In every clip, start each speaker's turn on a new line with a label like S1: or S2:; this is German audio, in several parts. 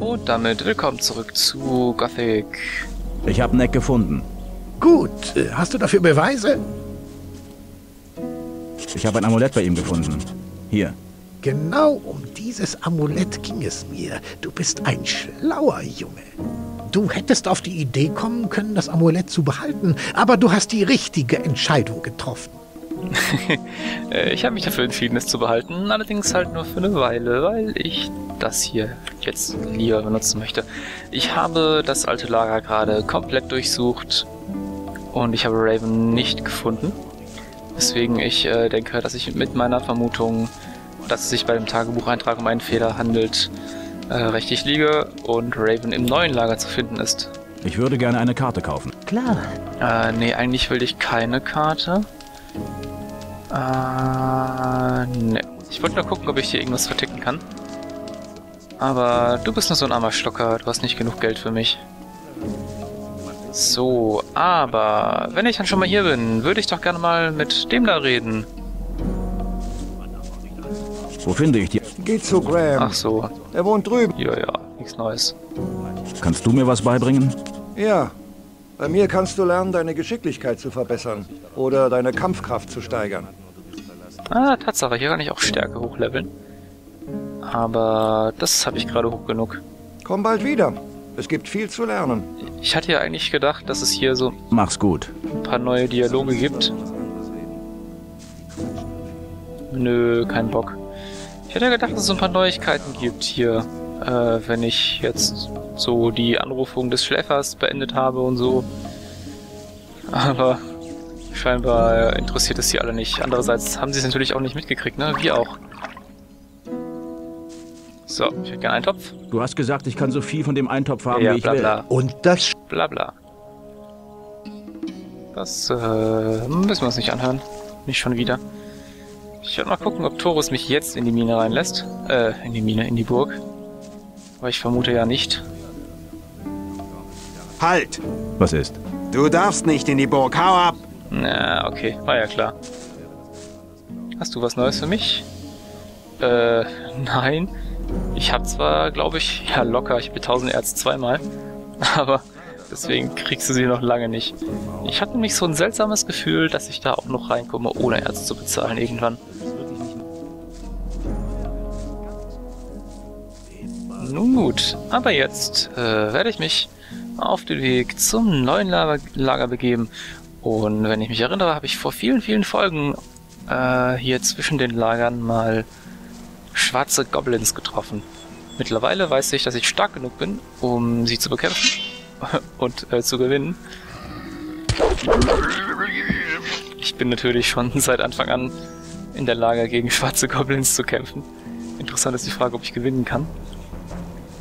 S1: Und damit willkommen zurück zu Gothic.
S2: Ich habe Neck gefunden.
S3: Gut, äh, hast du dafür Beweise?
S2: Ich habe ein Amulett bei ihm gefunden. Hier.
S3: Genau um dieses Amulett ging es mir. Du bist ein schlauer Junge. Du hättest auf die Idee kommen können, das Amulett zu behalten, aber du hast die richtige Entscheidung getroffen.
S1: Äh, ich habe mich dafür entschieden, es zu behalten, allerdings halt nur für eine Weile, weil ich das hier jetzt lieber benutzen möchte. Ich habe das alte Lager gerade komplett durchsucht und ich habe Raven nicht gefunden. Weswegen ich äh, denke, dass ich mit meiner Vermutung, dass es sich bei dem Tagebucheintrag um einen Fehler handelt, äh, richtig liege und Raven im neuen Lager zu finden ist.
S2: Ich würde gerne eine Karte kaufen.
S3: Klar.
S1: Äh, nee, eigentlich will ich keine Karte. Äh, ne. Ich wollte nur gucken, ob ich hier irgendwas verticken kann. Aber du bist nur so ein armer Schlucker, du hast nicht genug Geld für mich. So, aber wenn ich dann schon mal hier bin, würde ich doch gerne mal mit dem da reden.
S2: Wo finde ich die?
S4: Geh zu Graham.
S1: Ach so,
S4: Er wohnt drüben.
S1: ja, ja, nichts Neues.
S2: Kannst du mir was beibringen?
S4: Ja. Bei mir kannst du lernen, deine Geschicklichkeit zu verbessern. Oder deine Kampfkraft zu steigern.
S1: Ah, Tatsache, hier kann ich auch Stärke hochleveln. Aber das habe ich gerade hoch genug.
S4: Komm bald wieder. Es gibt viel zu lernen.
S1: Ich hatte ja eigentlich gedacht, dass es hier so
S2: Mach's gut.
S1: ein paar neue Dialoge gibt. Nö, kein Bock. Ich hätte ja gedacht, dass es so ein paar Neuigkeiten gibt hier, äh, wenn ich jetzt so die Anrufung des Schläfers beendet habe und so. Aber scheinbar interessiert es sie alle nicht. Andererseits haben sie es natürlich auch nicht mitgekriegt, ne? Wir auch. So, ich hätte gerne einen Topf.
S2: Du hast gesagt, ich kann so viel von dem Eintopf haben,
S1: Ja,
S2: wie ich
S1: bla
S2: will.
S1: bla.
S3: Und das
S1: Bla bla. Das äh, müssen wir uns nicht anhören. Nicht schon wieder. Ich werde mal gucken, ob Torus mich jetzt in die Mine reinlässt. Äh, in die Mine, in die Burg. Aber ich vermute ja nicht.
S5: Halt!
S2: Was ist?
S5: Du darfst nicht in die Burg. Hau ab!
S1: Na, okay, war ja klar. Hast du was Neues für mich? Äh, nein. Ich habe zwar, glaube ich, ja locker, ich bin 1000 Erz zweimal, aber deswegen kriegst du sie noch lange nicht. Ich hatte nämlich so ein seltsames Gefühl, dass ich da auch noch reinkomme, ohne Erz zu bezahlen irgendwann. Nun gut, aber jetzt äh, werde ich mich auf den Weg zum neuen Lager, Lager begeben. Und wenn ich mich erinnere, habe ich vor vielen, vielen Folgen äh, hier zwischen den Lagern mal schwarze Goblins getroffen. Mittlerweile weiß ich, dass ich stark genug bin, um sie zu bekämpfen und äh, zu gewinnen. Ich bin natürlich schon seit Anfang an in der Lage, gegen schwarze Goblins zu kämpfen. Interessant ist die Frage, ob ich gewinnen kann.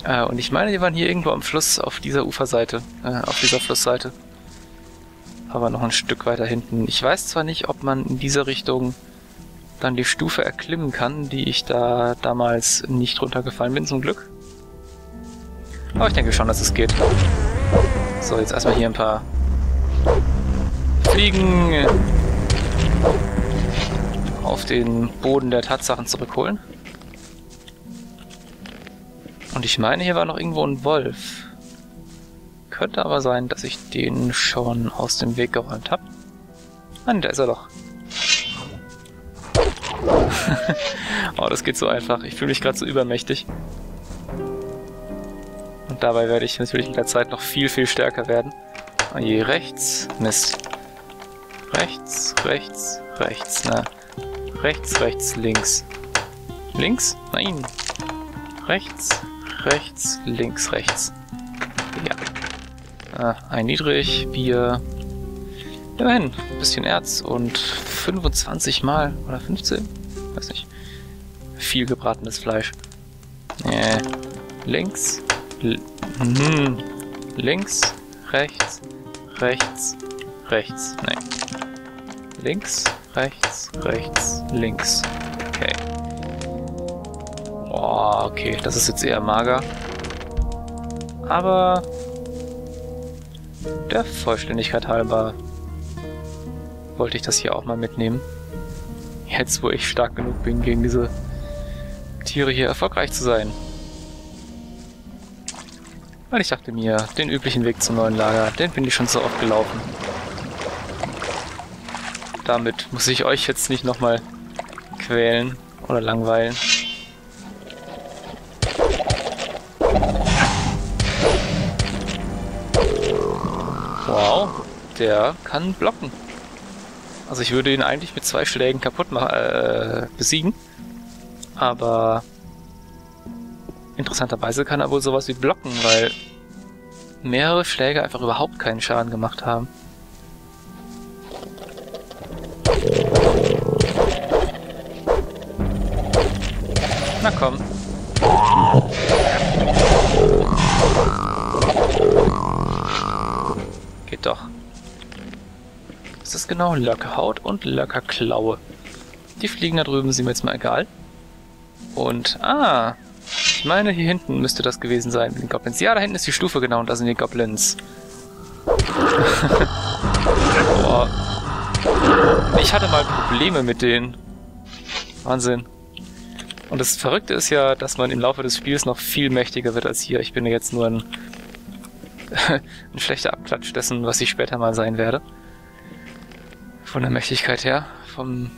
S1: Äh, und ich meine, die waren hier irgendwo am Fluss auf dieser Uferseite, äh, auf dieser Flussseite. Aber noch ein Stück weiter hinten. Ich weiß zwar nicht, ob man in dieser Richtung dann die Stufe erklimmen kann, die ich da damals nicht runtergefallen bin, zum Glück. Aber ich denke schon, dass es geht. So, jetzt erstmal hier ein paar Fliegen auf den Boden der Tatsachen zurückholen. Und ich meine, hier war noch irgendwo ein Wolf. Könnte aber sein, dass ich den schon aus dem Weg geräumt habe. Nein, da ist er doch. oh, das geht so einfach. Ich fühle mich gerade so übermächtig. Und dabei werde ich natürlich mit der Zeit noch viel, viel stärker werden. Oh je, rechts. Mist. Rechts, rechts, rechts. Na. Rechts, rechts, links. Links? Nein. Rechts, rechts, links, rechts. Ja. Ah, ein niedrig, Bier. Immerhin, ein bisschen Erz und 25 Mal oder 15? Weiß nicht. Viel gebratenes Fleisch. Äh, links. Hm, links, rechts, rechts, rechts. Nee. Links, rechts, rechts, links. Okay, das ist jetzt eher mager. Aber der Vollständigkeit halber wollte ich das hier auch mal mitnehmen. Jetzt, wo ich stark genug bin, gegen diese Tiere hier erfolgreich zu sein. Weil ich dachte mir, den üblichen Weg zum neuen Lager, den bin ich schon so oft gelaufen. Damit muss ich euch jetzt nicht nochmal quälen oder langweilen. Der kann blocken. Also ich würde ihn eigentlich mit zwei Schlägen kaputt machen, äh, besiegen. Aber interessanterweise kann er wohl sowas wie blocken, weil mehrere Schläge einfach überhaupt keinen Schaden gemacht haben. Na komm. Genau? Löckerhaut und Löckerklaue. Die fliegen da drüben, sind mir jetzt mal egal. Und, ah, ich meine, hier hinten müsste das gewesen sein mit den Goblins. Ja, da hinten ist die Stufe genau und da sind die Goblins. Boah. Ich hatte mal Probleme mit denen. Wahnsinn. Und das Verrückte ist ja, dass man im Laufe des Spiels noch viel mächtiger wird als hier. Ich bin ja jetzt nur ein, ein schlechter Abklatsch dessen, was ich später mal sein werde. Von der Mächtigkeit her, vom,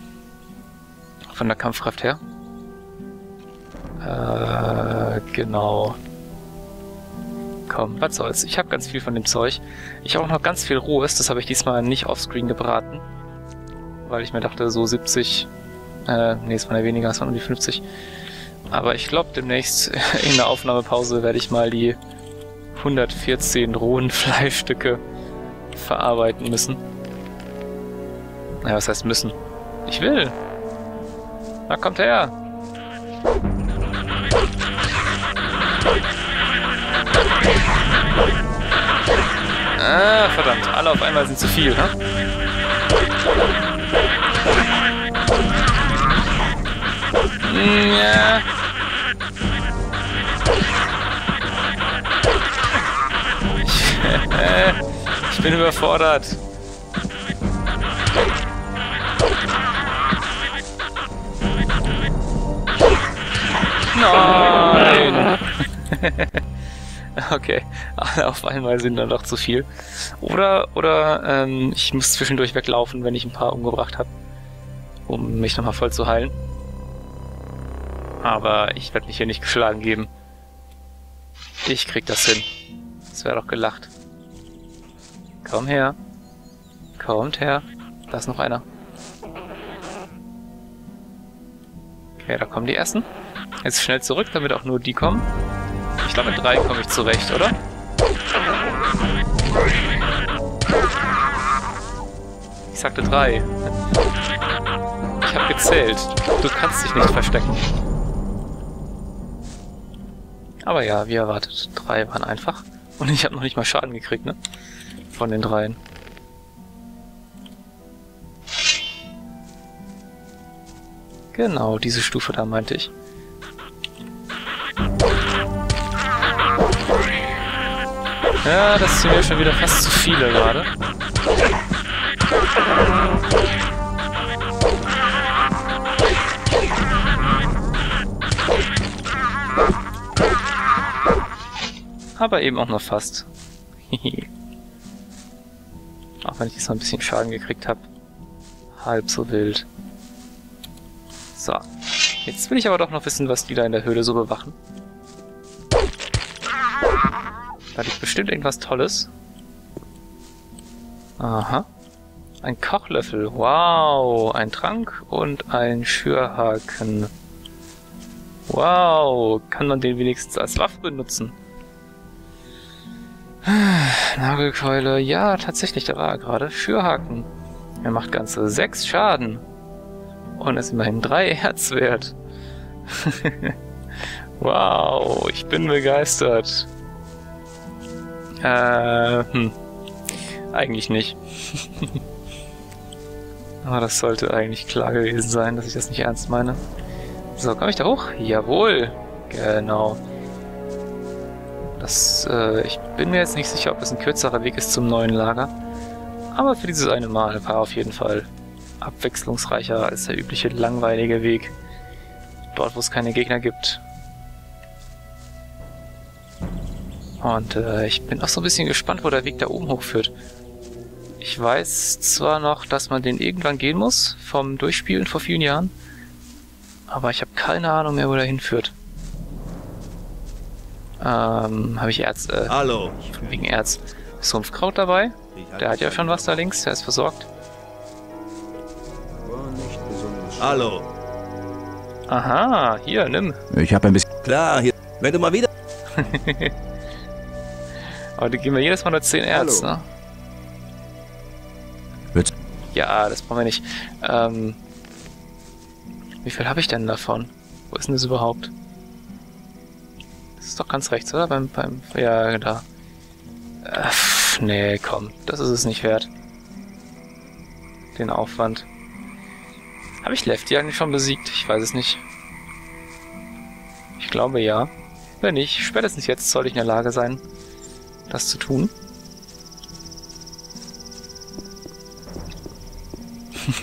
S1: von der Kampfkraft her. Äh, genau. Komm, was soll's. Ich habe ganz viel von dem Zeug. Ich habe auch noch ganz viel Rohes, das habe ich diesmal nicht offscreen gebraten. Weil ich mir dachte, so 70 äh, nee, es waren ja weniger, es waren nur die 50. Aber ich glaube, demnächst in der Aufnahmepause werde ich mal die 114 rohen Fleischstücke verarbeiten müssen. Naja, was heißt müssen? Ich will! Na, kommt her! Ah, verdammt, alle auf einmal sind zu viel, ne? Ja. Ich bin überfordert. Nein! okay, auf einmal sind dann doch zu viel. Oder, oder ähm, ich muss zwischendurch weglaufen, wenn ich ein paar umgebracht habe, um mich nochmal voll zu heilen. Aber ich werde mich hier nicht geschlagen geben. Ich krieg das hin. Das wäre doch gelacht. Komm her. Kommt her. Da ist noch einer. Okay, da kommen die ersten. Jetzt schnell zurück, damit auch nur die kommen. Ich glaube, mit drei komme ich zurecht, oder? Ich sagte drei. Ich habe gezählt. Du kannst dich nicht verstecken. Aber ja, wie erwartet, drei waren einfach. Und ich habe noch nicht mal Schaden gekriegt, ne? Von den dreien. Genau, diese Stufe da meinte ich. Ja, das sind ja schon wieder fast zu viele gerade. aber eben auch nur fast. auch wenn ich jetzt noch ein bisschen Schaden gekriegt habe. Halb so wild. So. Jetzt will ich aber doch noch wissen, was die da in der Höhle so bewachen. Da liegt bestimmt irgendwas Tolles. Aha. Ein Kochlöffel. Wow. Ein Trank und ein Schürhaken. Wow. Kann man den wenigstens als Waffe benutzen? Nagelkeule, ja, tatsächlich, da war er gerade. Schürhaken. Er macht ganze sechs Schaden. Und ist immerhin drei Herz wert. wow, ich bin begeistert. Äh, hm. Eigentlich nicht. Aber das sollte eigentlich klar gewesen sein, dass ich das nicht ernst meine. So, komme ich da hoch? Jawohl. Genau. Das, äh, ich bin mir jetzt nicht sicher, ob es ein kürzerer Weg ist zum neuen Lager. Aber für dieses eine Mal war auf jeden Fall abwechslungsreicher als der übliche langweilige Weg. Dort, wo es keine Gegner gibt. Und äh, ich bin auch so ein bisschen gespannt, wo der Weg da oben hochführt. Ich weiß zwar noch, dass man den irgendwann gehen muss, vom Durchspielen vor vielen Jahren, aber ich habe keine Ahnung mehr, wo der hinführt. Ähm, habe ich Erz, äh,
S6: Hallo.
S1: wegen Erz. Sumpfkraut dabei? Der hat ja schon was da links, der ist versorgt.
S6: Hallo.
S1: Aha, hier, nimm.
S2: Ich habe ein bisschen...
S6: Klar, hier. Wenn du mal wieder...
S1: Aber die geben wir jedes Mal nur 10 Erz,
S4: Hallo.
S1: ne?
S2: Willst-
S1: Ja, das brauchen wir nicht. Ähm, wie viel habe ich denn davon? Wo ist denn das überhaupt? Das ist doch ganz rechts, oder? Beim, beim, ja, da. Äh, pff, nee, komm, das ist es nicht wert. Den Aufwand. Habe ich Lefty eigentlich schon besiegt? Ich weiß es nicht. Ich glaube ja. Wenn nicht, spätestens jetzt sollte ich in der Lage sein, das zu tun.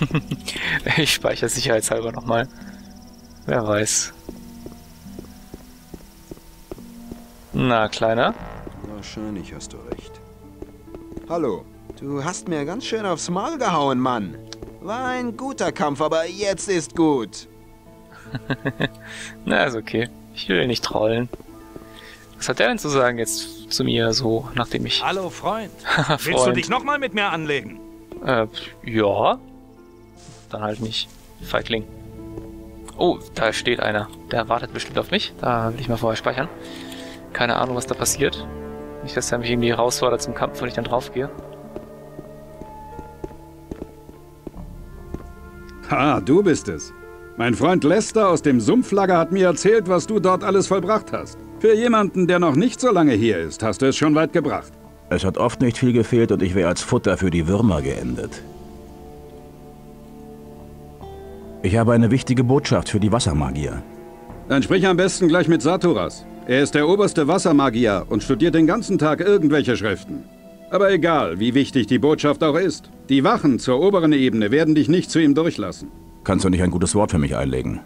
S1: ich speichere sicherheitshalber nochmal. Wer weiß. Na, Kleiner.
S5: Wahrscheinlich hast du recht.
S4: Hallo.
S5: Du hast mir ganz schön aufs Maul gehauen, Mann. War ein guter Kampf, aber jetzt ist gut.
S1: Na, ist okay. Ich will nicht trollen. Was hat der denn zu sagen jetzt zu mir, so, nachdem ich...
S7: Hallo Freund. Willst du
S1: Freund.
S7: dich nochmal mit mir anlegen?
S1: Äh, ja. Dann halt nicht. Feigling. Oh, da steht einer. Der wartet bestimmt auf mich. Da will ich mal vorher speichern. Keine Ahnung, was da passiert. Nicht, dass er mich irgendwie herausfordert zum Kampf und ich dann draufgehe.
S8: Ha, du bist es. Mein Freund Lester aus dem Sumpflager hat mir erzählt, was du dort alles vollbracht hast. Für jemanden, der noch nicht so lange hier ist, hast du es schon weit gebracht.
S2: Es hat oft nicht viel gefehlt und ich wäre als Futter für die Würmer geendet. Ich habe eine wichtige Botschaft für die Wassermagier.
S8: Dann sprich am besten gleich mit Saturas. Er ist der oberste Wassermagier und studiert den ganzen Tag irgendwelche Schriften. Aber egal, wie wichtig die Botschaft auch ist, die Wachen zur oberen Ebene werden dich nicht zu ihm durchlassen.
S2: Kannst du nicht ein gutes Wort für mich einlegen?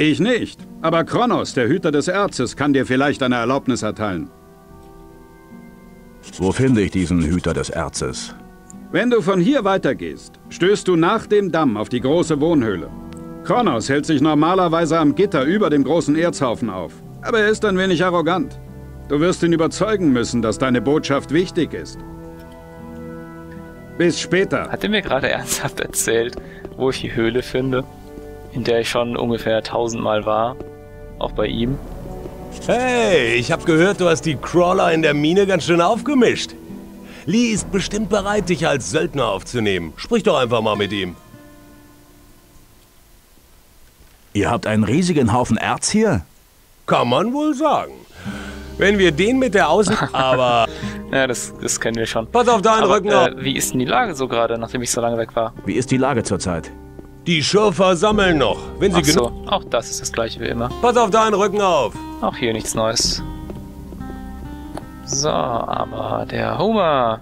S8: Ich nicht, aber Kronos, der Hüter des Erzes, kann dir vielleicht eine Erlaubnis erteilen.
S2: Wo finde ich diesen Hüter des Erzes?
S8: Wenn du von hier weitergehst, stößt du nach dem Damm auf die große Wohnhöhle. Kronos hält sich normalerweise am Gitter über dem großen Erzhaufen auf, aber er ist ein wenig arrogant. Du wirst ihn überzeugen müssen, dass deine Botschaft wichtig ist. Bis später.
S1: Hat er mir gerade ernsthaft erzählt, wo ich die Höhle finde? In der ich schon ungefähr tausendmal war. Auch bei ihm.
S6: Hey, ich hab gehört, du hast die Crawler in der Mine ganz schön aufgemischt. Lee ist bestimmt bereit, dich als Söldner aufzunehmen. Sprich doch einfach mal mit ihm.
S2: Ihr habt einen riesigen Haufen Erz hier?
S6: Kann man wohl sagen. Wenn wir den mit der Außen... Aber
S1: Ja, das, das kennen wir schon.
S6: pass auf deinen
S1: Aber,
S6: Rücken auf.
S1: äh, wie ist denn die Lage so gerade, nachdem ich so lange weg war?
S2: Wie ist die Lage zurzeit?
S6: Die Schürfer sammeln noch. Wenn sie
S1: Ach
S6: genug...
S1: so, auch das ist das gleiche wie immer.
S6: Pass auf deinen Rücken auf.
S1: Auch hier nichts Neues. So, aber der Homer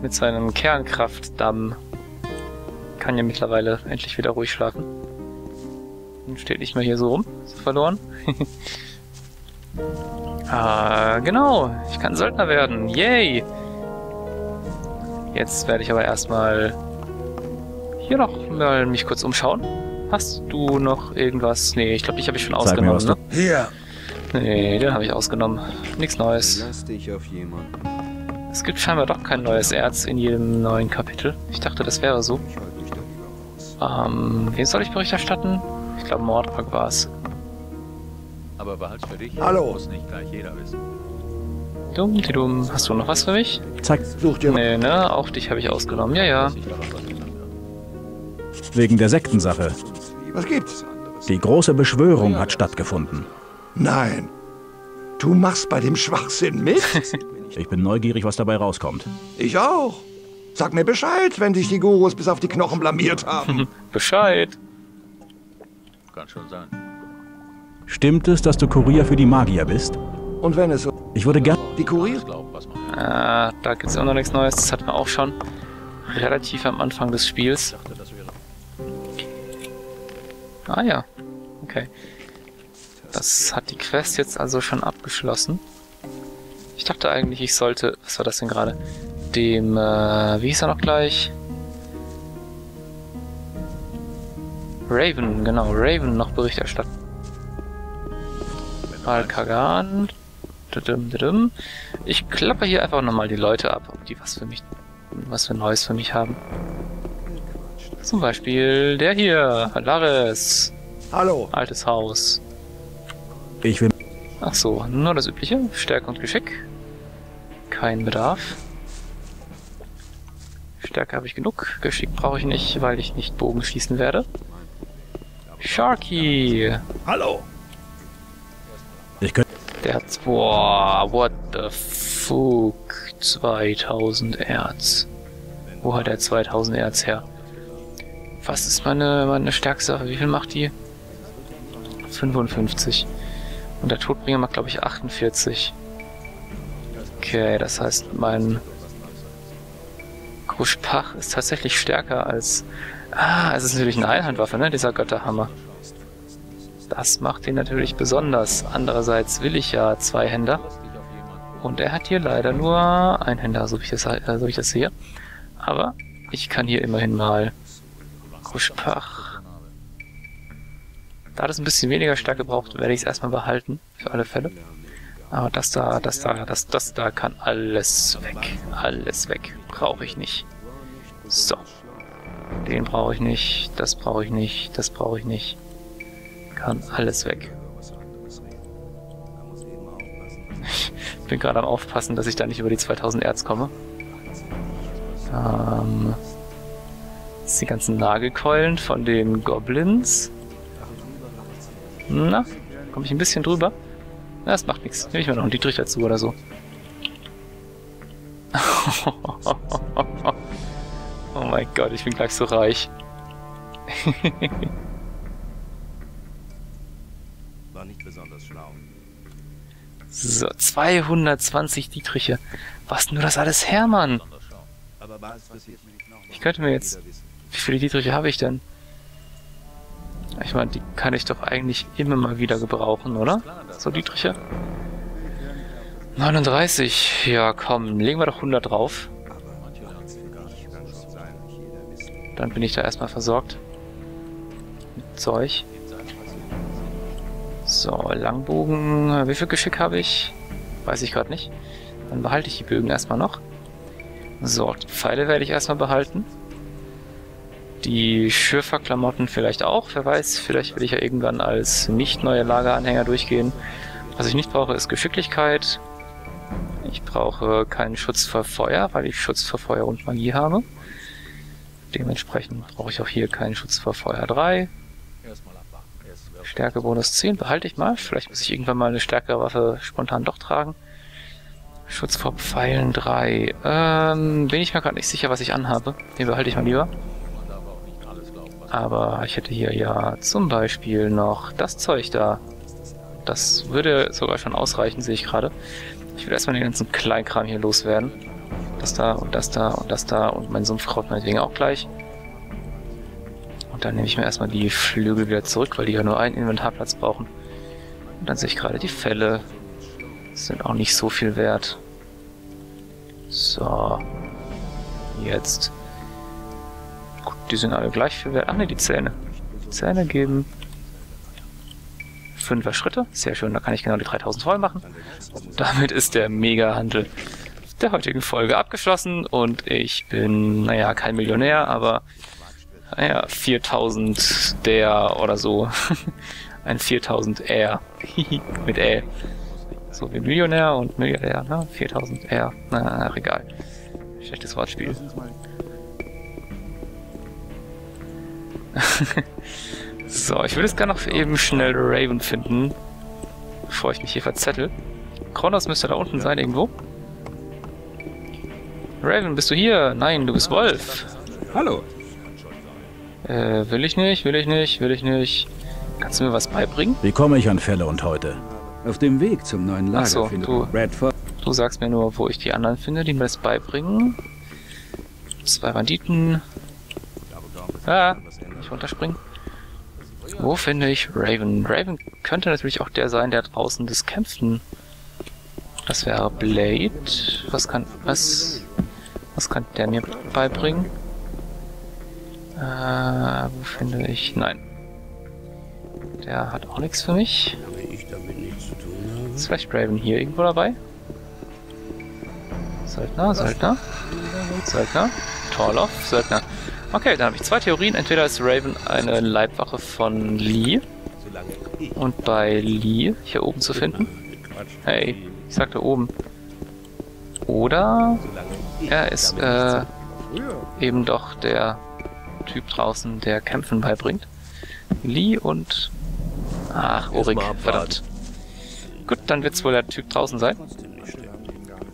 S1: mit seinem Kernkraftdamm kann ja mittlerweile endlich wieder ruhig schlafen. Und steht nicht mehr hier so rum. Ist er verloren. ah, genau. Ich kann Söldner werden. Yay! Jetzt werde ich aber erstmal hier noch mal mich kurz umschauen. Hast du noch irgendwas? Nee, ich glaube, ich habe ich schon
S2: Zeig mir,
S1: ausgenommen,
S2: was
S1: ne?
S6: Hier.
S1: Nee, den habe ich ausgenommen. Nichts Neues.
S5: Lass dich auf jemanden.
S1: Es gibt scheinbar doch kein neues Erz in jedem neuen Kapitel. Ich dachte, das wäre so. Ähm, wen soll ich Bericht erstatten? Ich glaube, Mordbrück war es.
S9: Aber behalt's für dich.
S4: Hallo.
S9: Muss nicht gleich jeder wissen.
S1: Dumm, die dumm. Hast du noch was für mich?
S2: Zeig.
S4: Such dir
S1: Nee, ne? Auch dich habe ich ausgenommen. Ja, ja.
S2: Wegen der Sektensache.
S4: Was gibt's?
S2: Die große Beschwörung hat stattgefunden.
S4: Nein. Du machst bei dem Schwachsinn mit?
S2: Ich bin neugierig, was dabei rauskommt.
S4: ich auch. Sag mir Bescheid, wenn dich die Gurus bis auf die Knochen blamiert haben.
S1: Bescheid.
S9: Kann schon sein.
S2: Stimmt es, dass du Kurier für die Magier bist?
S4: Und wenn es so
S2: Ich würde gern...
S4: die Kurier...
S9: Glauben, was man.
S1: Äh, da gibt's immer noch nichts Neues. Das hatten wir auch schon. Relativ am Anfang des Spiels. Ah ja. Okay. Das hat die Quest jetzt also schon abgeschlossen. Ich dachte eigentlich, ich sollte... Was war das denn gerade? Dem, äh, wie hieß er noch gleich? Raven, genau, Raven noch Bericht erstatten. Tudum, tudum. Ich klappe hier einfach nochmal die Leute ab, ob die was für mich, was für Neues für mich haben. Zum Beispiel der hier, Laris.
S4: Hallo.
S1: Altes Haus.
S2: Ich will...
S1: Ach so, nur das übliche. Stärke und Geschick. Kein Bedarf. Stärke habe ich genug. Geschick brauche ich nicht, weil ich nicht Bogen schießen werde. Sharky.
S6: Hallo.
S2: Ich könnte...
S1: Der hat... Boah, what the fuck. 2000 Erz. Wo hat er 2000 Erz her? Was ist meine, meine stärkste Waffe? Wie viel macht die? 55. Und der Todbringer macht, glaube ich, 48. Okay, das heißt, mein Gruschpach ist tatsächlich stärker als... Ah, es ist natürlich eine Einhandwaffe, ne? Dieser Götterhammer. Das macht ihn natürlich besonders. Andererseits will ich ja zwei Händer. Und er hat hier leider nur ein Händer, so wie ich das, so wie ich das sehe. Aber ich kann hier immerhin mal Gruschpach. Da das ein bisschen weniger Stärke braucht, werde ich es erstmal behalten. Für alle Fälle. Aber das da, das da, das, das da kann alles weg. Alles weg. Brauche ich nicht. So. Den brauche ich nicht. Das brauche ich nicht. Das brauche ich nicht. Kann alles weg. Ich bin gerade am Aufpassen, dass ich da nicht über die 2000 Erz komme. Ähm, jetzt die ganzen Nagelkeulen von den Goblins. Na, komme ich ein bisschen drüber? Na, das macht nichts. Nehme ich mir noch einen Dietrich dazu oder so. oh mein Gott, ich bin gleich so reich.
S6: War nicht besonders schlau.
S1: So, 220 Dietriche. Was nur das alles her, Mann? Ich könnte mir jetzt... Wie viele Dietriche habe ich denn? Ich meine, die kann ich doch eigentlich immer mal wieder gebrauchen, oder? So Dietriche? 39. Ja, komm, legen wir doch 100 drauf. Dann bin ich da erstmal versorgt. Mit Zeug. So, Langbogen. Wie viel Geschick habe ich? Weiß ich gerade nicht. Dann behalte ich die Bögen erstmal noch. So, die Pfeile werde ich erstmal behalten. Die Schürferklamotten vielleicht auch, wer weiß. Vielleicht will ich ja irgendwann als nicht neue Lageranhänger durchgehen. Was ich nicht brauche, ist Geschicklichkeit. Ich brauche keinen Schutz vor Feuer, weil ich Schutz vor Feuer und Magie habe. Dementsprechend brauche ich auch hier keinen Schutz vor Feuer 3. Stärke Bonus 10 behalte ich mal. Vielleicht muss ich irgendwann mal eine stärkere Waffe spontan doch tragen. Schutz vor Pfeilen 3. Ähm, bin ich mir gerade nicht sicher, was ich anhabe. Den behalte ich mal lieber. Aber ich hätte hier ja zum Beispiel noch das Zeug da. Das würde sogar schon ausreichen, sehe ich gerade. Ich will erstmal den ganzen Kleinkram hier loswerden. Das da und das da und das da und mein Sumpfkraut meinetwegen auch gleich. Und dann nehme ich mir erstmal die Flügel wieder zurück, weil die ja nur einen Inventarplatz brauchen. Und dann sehe ich gerade die Fälle. Sind auch nicht so viel wert. So. Jetzt. Gut, die sind alle gleich viel wert. Ach ne, die Zähne. Die Zähne geben fünfer Schritte. Sehr schön, da kann ich genau die 3000 voll machen. Damit ist der Mega-Handel der heutigen Folge abgeschlossen und ich bin, naja, kein Millionär, aber naja, 4000 der oder so. Ein 4000 R. Mit L. So wie Millionär und Milliardär, ne? 4000 R. Na, egal. Schlechtes Wortspiel. so, ich würde jetzt gerne noch eben schnell Raven finden, bevor ich mich hier verzettel. Kronos müsste da unten sein irgendwo. Raven, bist du hier? Nein, du bist Wolf.
S8: Hallo.
S1: Äh, will ich nicht, will ich nicht, will ich nicht. Kannst du mir was beibringen?
S2: Wie komme ich an Fälle und heute?
S8: Auf dem Weg zum neuen Lager
S1: so,
S8: findet
S1: du-
S8: Bradford.
S1: Du sagst mir nur, wo ich die anderen finde, die mir das beibringen. Zwei Banditen. Ah, nicht runterspringen. Wo finde ich Raven? Raven könnte natürlich auch der sein, der draußen das Kämpfen Das wäre Blade. Was kann... Was... Was kann der mir beibringen? Äh, wo finde ich... Nein. Der hat auch nichts für mich. Ist vielleicht Raven hier irgendwo dabei? Söldner, Söldner. Söldner. Torloff, Söldner. Okay, dann habe ich zwei Theorien. Entweder ist Raven eine Leibwache von Lee. Und bei Lee hier oben zu finden. Hey, ich sagte oben. Oder er ist äh, eben doch der Typ draußen, der Kämpfen beibringt. Lee und... Ach, Orik, verdammt. Gut, dann wird es wohl der Typ draußen sein.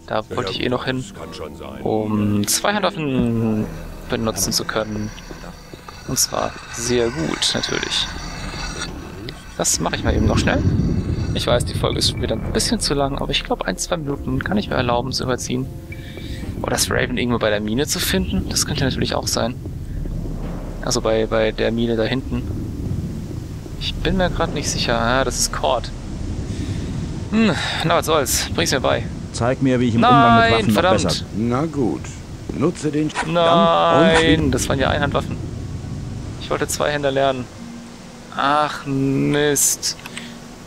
S1: Da wollte ich eh noch hin, um Zweihandwaffen benutzen zu können. Und zwar sehr gut, natürlich. Das mache ich mal eben noch schnell. Ich weiß, die Folge ist schon wieder ein bisschen zu lang, aber ich glaube, ein, zwei Minuten kann ich mir erlauben zu überziehen. Oder ist Raven irgendwo bei der Mine zu finden? Das könnte natürlich auch sein. Also bei, bei der Mine da hinten. Ich bin mir gerade nicht sicher. Ah, das ist Cord. Hm, na was soll's. Bring's mir bei.
S2: Zeig mir, wie ich im
S1: Nein,
S2: Umgang mit Waffen
S1: verdammt.
S2: besser...
S4: Na gut. Nutze den
S1: Nein, das waren ja Einhandwaffen. Ich wollte Zweihänder lernen. Ach, Mist.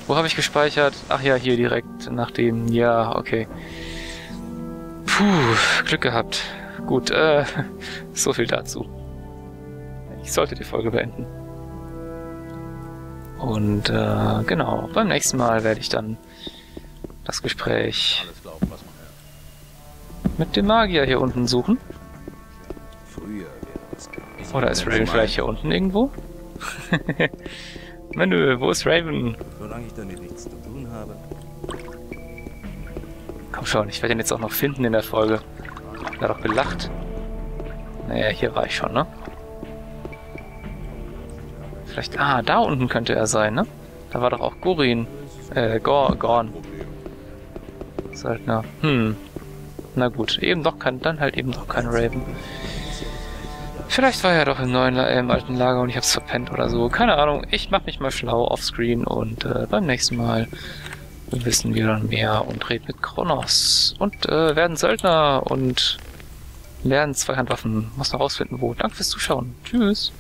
S1: Wo habe ich gespeichert? Ach ja, hier direkt nach dem. Ja, okay. Puh, Glück gehabt. Gut, äh, so viel dazu. Ich sollte die Folge beenden. Und äh, genau, beim nächsten Mal werde ich dann das Gespräch mit dem Magier hier unten suchen. Oder ist Raven vielleicht hier unten irgendwo? Menü, wo ist Raven?
S10: Solange ich damit nichts zu tun habe.
S1: Komm schon, ich werde ihn jetzt auch noch finden in der Folge. Er hat doch gelacht. Naja, hier war ich schon, ne? Vielleicht, ah, da unten könnte er sein, ne? Da war doch auch Gorin. Äh, Gor, Gorn. Söldner. Hm. Na gut, eben doch kein, dann halt eben doch kein Raven. Vielleicht war er doch im neuen, äh, im alten Lager und ich hab's verpennt oder so. Keine Ahnung, ich mach mich mal schlau offscreen und äh, beim nächsten Mal wissen wir dann mehr und reden mit Kronos und äh, werden Söldner und lernen Zweihandwaffen. Muss noch rausfinden, wo. Danke fürs Zuschauen. Tschüss.